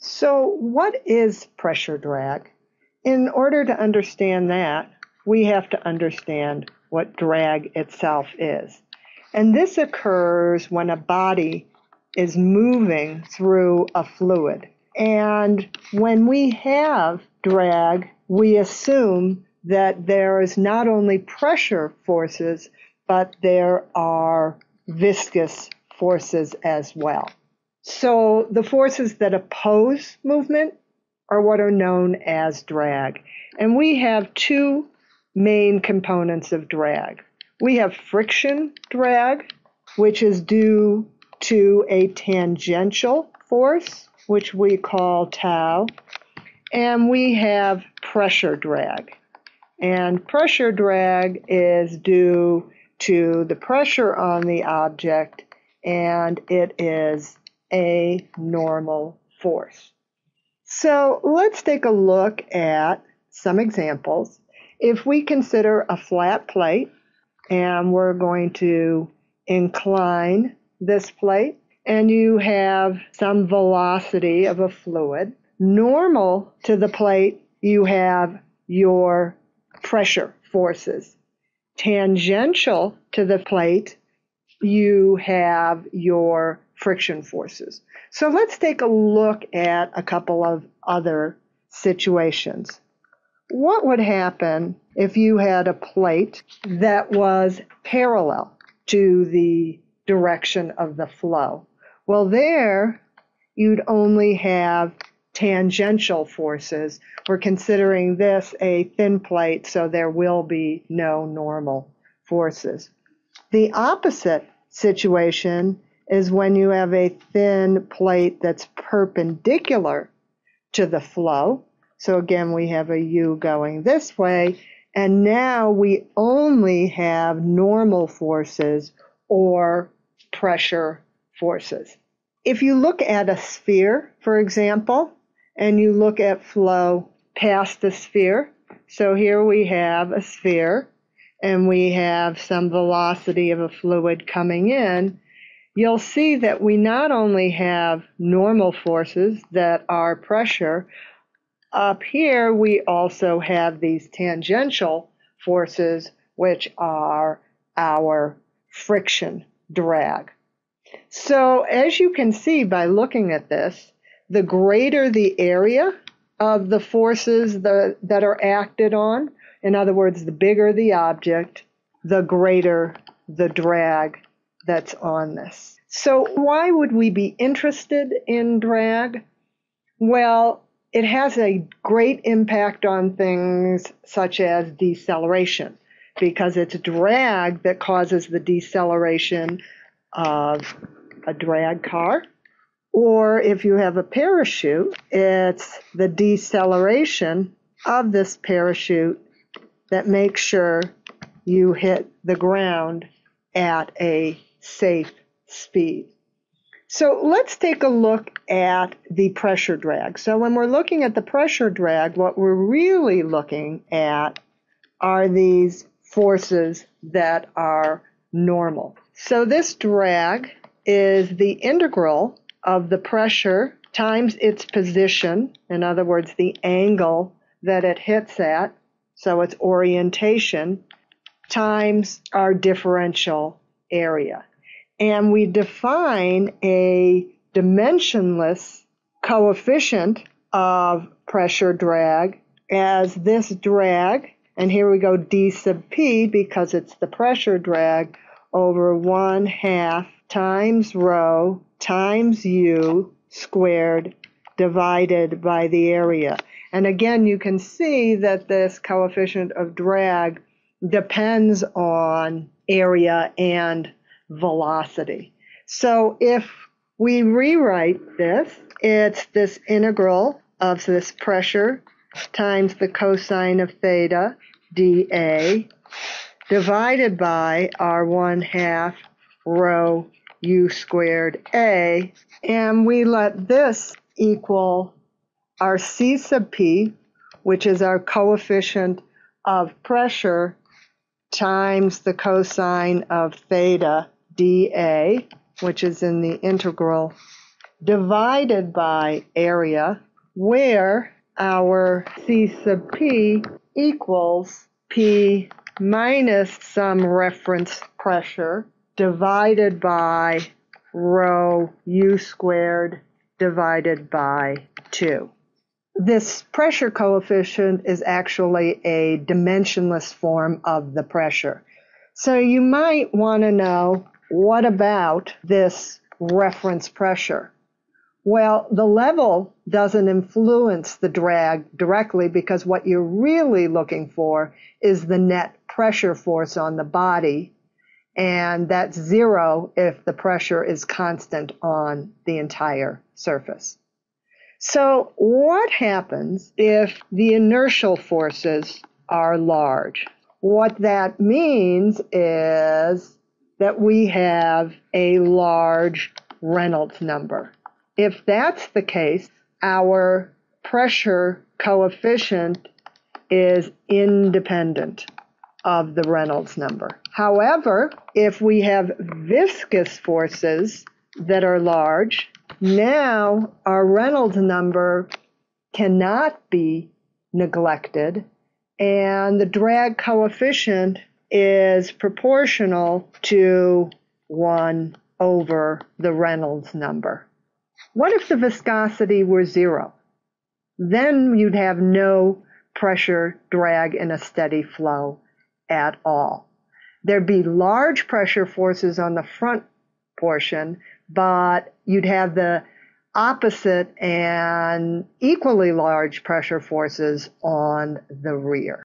So, what is pressure drag? In order to understand that, we have to understand what drag itself is. And this occurs when a body is moving through a fluid. And when we have drag, we assume that there is not only pressure forces, but there are viscous forces as well. So the forces that oppose movement are what are known as drag. And we have two main components of drag. We have friction drag, which is due to a tangential force, which we call tau, and we have pressure drag. And pressure drag is due to the pressure on the object, and it is a normal force. So let's take a look at some examples. If we consider a flat plate, and we're going to incline this plate, and you have some velocity of a fluid, normal to the plate, you have your pressure forces. Tangential to the plate, you have your friction forces. So let's take a look at a couple of other situations. What would happen if you had a plate that was parallel to the direction of the flow? Well, there you'd only have tangential forces. We're considering this a thin plate, so there will be no normal forces. The opposite situation is when you have a thin plate that's perpendicular to the flow. So again, we have a U going this way, and now we only have normal forces or pressure forces. If you look at a sphere, for example, and you look at flow past the sphere, so here we have a sphere and we have some velocity of a fluid coming in, you'll see that we not only have normal forces that are pressure, up here we also have these tangential forces, which are our friction drag. So as you can see by looking at this, the greater the area of the forces the, that are acted on, in other words, the bigger the object, the greater the drag that's on this. So why would we be interested in drag? Well, it has a great impact on things such as deceleration because it's drag that causes the deceleration of a drag car. Or if you have a parachute, it's the deceleration of this parachute that makes sure you hit the ground at a safe speed. So let's take a look at the pressure drag. So when we're looking at the pressure drag, what we're really looking at are these forces that are normal. So this drag is the integral of the pressure times its position, in other words, the angle that it hits at, so its orientation, times our differential area. And we define a dimensionless coefficient of pressure drag as this drag, and here we go d sub p because it's the pressure drag over 1 half times rho times u squared divided by the area. And again, you can see that this coefficient of drag depends on area and velocity. So if we rewrite this, it's this integral of this pressure times the cosine of theta dA divided by our 1 half rho u squared a, and we let this equal our c sub p, which is our coefficient of pressure, times the cosine of theta dA, which is in the integral divided by area, where our C sub P equals P minus some reference pressure divided by rho u squared divided by 2. This pressure coefficient is actually a dimensionless form of the pressure. So you might want to know what about this reference pressure? Well, the level doesn't influence the drag directly because what you're really looking for is the net pressure force on the body. And that's zero if the pressure is constant on the entire surface. So what happens if the inertial forces are large? What that means is that we have a large Reynolds number. If that's the case, our pressure coefficient is independent of the Reynolds number. However, if we have viscous forces that are large, now our Reynolds number cannot be neglected and the drag coefficient is proportional to 1 over the Reynolds number. What if the viscosity were zero? Then you'd have no pressure drag in a steady flow at all. There'd be large pressure forces on the front portion, but you'd have the opposite and equally large pressure forces on the rear.